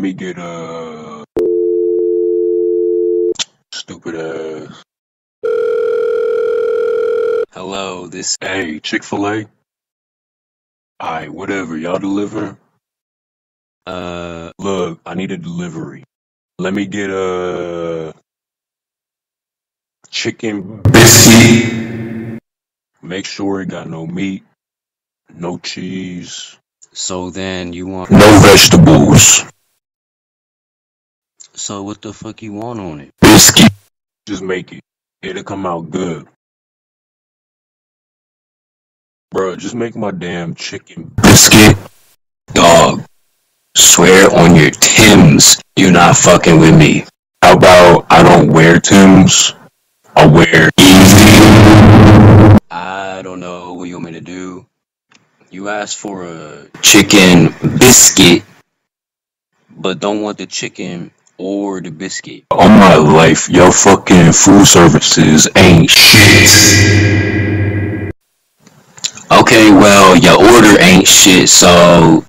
me get a stupid ass. Hello, this. Hey, Chick Fil A. Alright, whatever. Y'all deliver. Uh, Look, I need a delivery. Let me get a chicken biscuit. Make sure it got no meat, no cheese, so then you want. no vegetables. So what the fuck you want on it? Biscuit. Just make it. It'll come out good. Bruh, just make my damn chicken biscuit. Dog, swear on your Tims you're not fucking with me. How about I don't wear Tim's? I wear Yeezy. I don't know what you want me to do. You asked for a, Chicken biscuit. but don't want the chicken or the biscuit. All my life, your fucking food services ain't shit. Okay, well, your order ain't shit, so